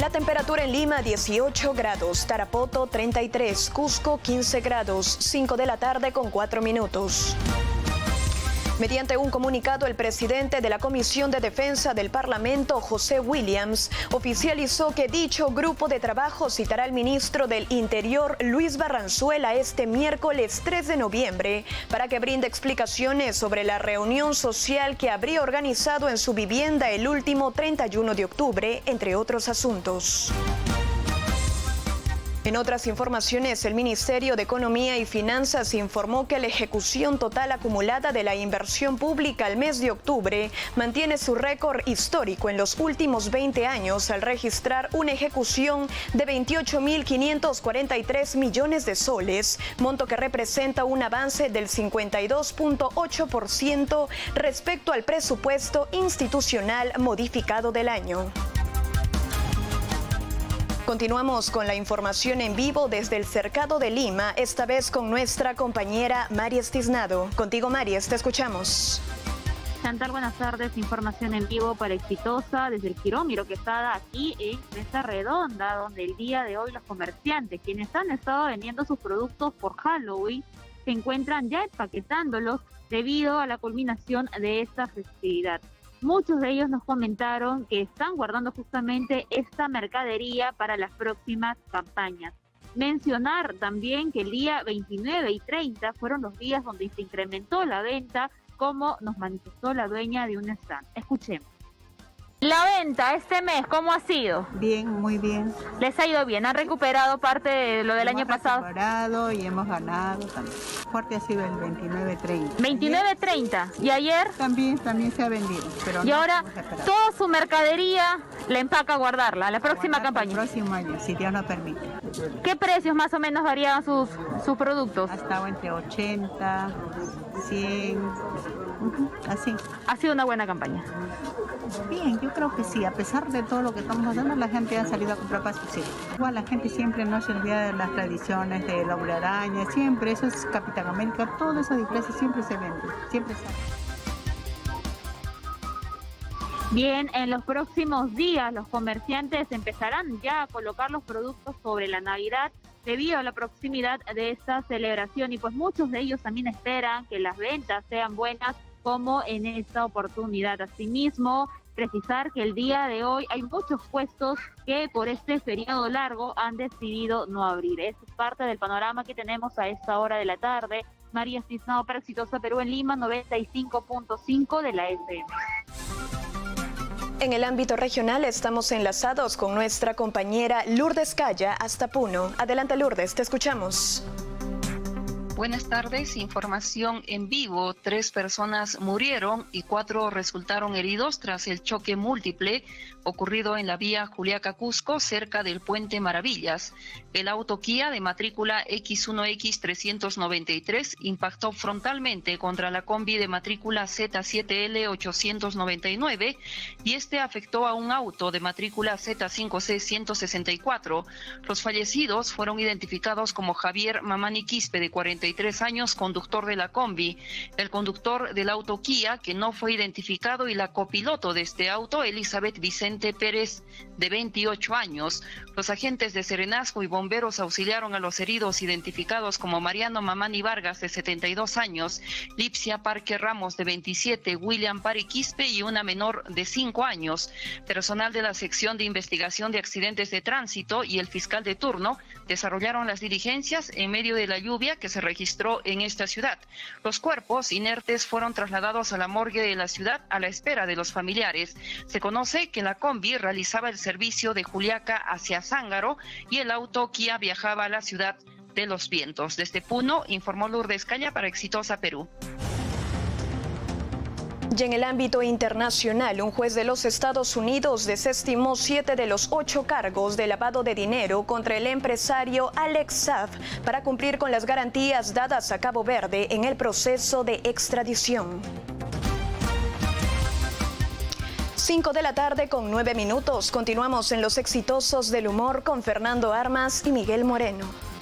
La temperatura en Lima 18 grados, Tarapoto 33, Cusco 15 grados, 5 de la tarde con 4 minutos. Mediante un comunicado, el presidente de la Comisión de Defensa del Parlamento, José Williams, oficializó que dicho grupo de trabajo citará al ministro del Interior, Luis Barranzuela, este miércoles 3 de noviembre para que brinde explicaciones sobre la reunión social que habría organizado en su vivienda el último 31 de octubre, entre otros asuntos. En otras informaciones, el Ministerio de Economía y Finanzas informó que la ejecución total acumulada de la inversión pública al mes de octubre mantiene su récord histórico en los últimos 20 años al registrar una ejecución de 28.543 millones de soles, monto que representa un avance del 52.8% respecto al presupuesto institucional modificado del año. Continuamos con la información en vivo desde el Cercado de Lima, esta vez con nuestra compañera María Estiznado. Contigo, María, te escuchamos. Chantal, buenas tardes. Información en vivo para Exitosa desde el Quirómiro que está aquí en Mesa Redonda, donde el día de hoy los comerciantes, quienes han estado vendiendo sus productos por Halloween, se encuentran ya empaquetándolos debido a la culminación de esta festividad. Muchos de ellos nos comentaron que están guardando justamente esta mercadería para las próximas campañas. Mencionar también que el día 29 y 30 fueron los días donde se incrementó la venta, como nos manifestó la dueña de un stand. Escuchemos. La venta este mes, ¿cómo ha sido? Bien, muy bien. ¿Les ha ido bien? ¿Han recuperado parte de lo del año pasado? Hemos recuperado y hemos ganado también. Fuerte ha sido el 29-30. 29-30. ¿Y ayer? También, también se ha vendido. Pero y ahora, toda su mercadería la empaca a guardarla, la próxima campaña. El próximo año, si Dios nos permite. ¿Qué precios más o menos variaban sus, sus productos? Ha estado entre 80, 100, así. Ha sido una buena campaña. Bien, yo creo que sí, a pesar de todo lo que estamos haciendo, la gente ha salido a comprar pasos, sí. Igual la gente siempre no se olvida de las tradiciones de la araña, siempre, eso es Capitán América, todo eso de siempre se vende, siempre sale. Bien, en los próximos días los comerciantes empezarán ya a colocar los productos sobre la Navidad debido a la proximidad de esta celebración y pues muchos de ellos también esperan que las ventas sean buenas como en esta oportunidad. Asimismo, precisar que el día de hoy hay muchos puestos que por este feriado largo han decidido no abrir. Es parte del panorama que tenemos a esta hora de la tarde. María Cisnado para Exitosa Perú en Lima, 95.5 de la FM. En el ámbito regional estamos enlazados con nuestra compañera Lourdes Calla hasta Puno. Adelante Lourdes, te escuchamos. Buenas tardes, información en vivo. Tres personas murieron y cuatro resultaron heridos tras el choque múltiple ocurrido en la vía Juliaca-Cusco, cerca del puente Maravillas. El auto Kia de matrícula X1X393 impactó frontalmente contra la combi de matrícula Z7L899 y este afectó a un auto de matrícula Z5C164. Los fallecidos fueron identificados como Javier Mamani Quispe, de 43 años, conductor de la combi, el conductor del auto Kia, que no fue identificado, y la copiloto de este auto, Elizabeth Vicente Pérez, de 28 años. Los agentes de Serenazgo y bomberos auxiliaron a los heridos identificados como Mariano Mamani Vargas, de 72 años, Lipsia Parque Ramos, de 27, William Pariquispe y una menor de 5 años. Personal de la sección de investigación de accidentes de tránsito y el fiscal de turno desarrollaron las diligencias en medio de la lluvia que se registró en esta ciudad. Los cuerpos inertes fueron trasladados a la morgue de la ciudad a la espera de los familiares. Se conoce que la combi realizaba el servicio de Juliaca hacia Zángaro y el auto Kia viajaba a la ciudad de Los Vientos. Desde Puno, informó Lourdes Caña para Exitosa Perú. Y en el ámbito internacional, un juez de los Estados Unidos desestimó siete de los ocho cargos de lavado de dinero contra el empresario Alex Saab para cumplir con las garantías dadas a Cabo Verde en el proceso de extradición. 5 de la tarde con 9 minutos. Continuamos en los exitosos del humor con Fernando Armas y Miguel Moreno.